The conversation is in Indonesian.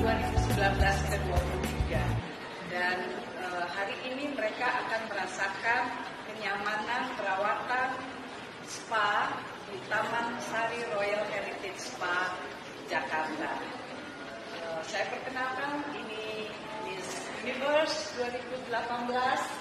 2019 ke 23 dan eh, hari ini mereka akan merasakan kenyamanan perawatan spa di Taman Sari Royal Heritage Spa Jakarta. Eh, saya perkenalkan ini Miss Universe 2018.